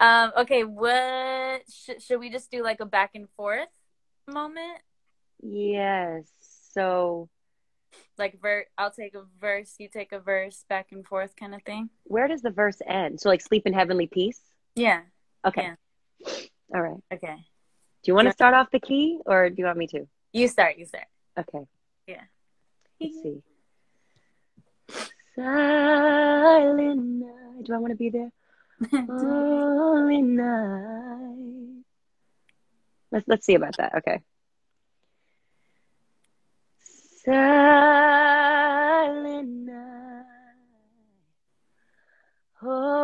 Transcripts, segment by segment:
Um, okay, what sh- should we just do like a back and forth moment? Yes. So Like ver I'll take a verse, you take a verse, back and forth kind of thing. where does the verse end? So like sleep in heavenly peace? Yeah. Okay. Yeah. All right. Okay. Do you want to start off the key or do you want me to? You start, you start. Okay. Yeah. Let's see. Silent night. Do I want to be there? Holy night. Let's let's see about that. Okay. Silent night. Holy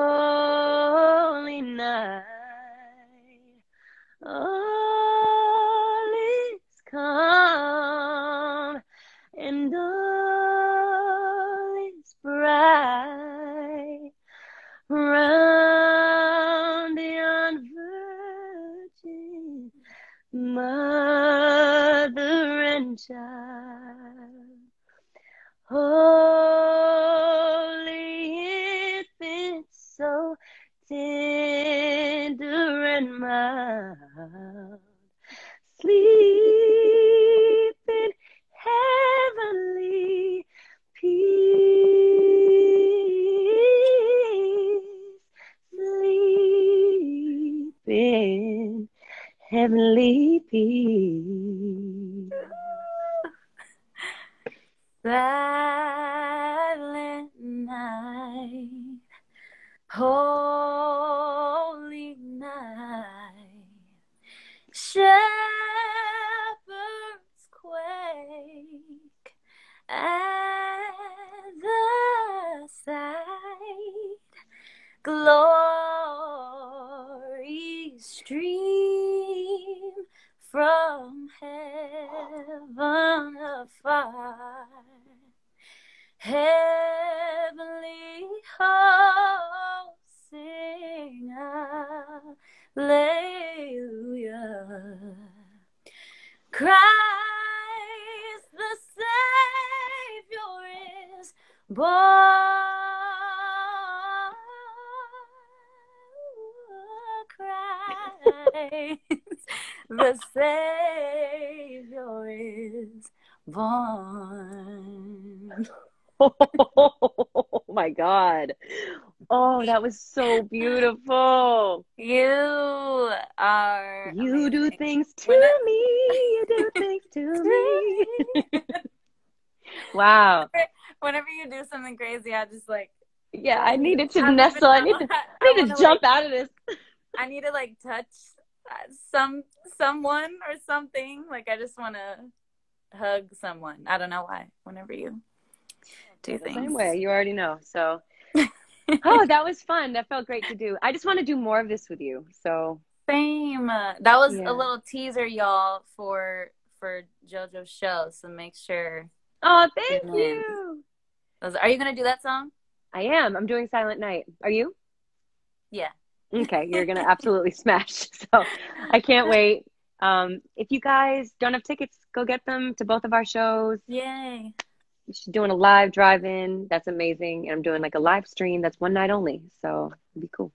mother and child. Holy infant, so tender and mild, sleep heavenly peace. Silent night, holy night, shepherds quake at the sight, glory stream from heaven afar. Heavenly hosts sing Alleluia. Christ the Savior is born. Christ the Savior is born. Oh my God. Oh, that was so beautiful. You are. You do things to me. You do things to me. Wow. Whenever you do something crazy, I just like. Yeah, I needed to nestle. I need to, I need to jump like, out of this. I need to like touch some someone or something. Like I just want to hug someone. I don't know why. Whenever you do things. same way. You already know. So, oh, that was fun. That felt great to do. I just want to do more of this with you. So, Same. Uh, that was Yeah. a little teaser, y'all, for for JoJo's show. So make sure. oh, thank you. Are you gonna do that song? I am. I'm doing Silent Night. Are you? Yeah. Okay, you're gonna absolutely smash. So I can't wait. Um, if you guys don't have tickets, go get them to both of our shows. Yay. She's doing a live drive-in. That's amazing. And I'm doing like a live stream. That's one night only. So it'd be cool.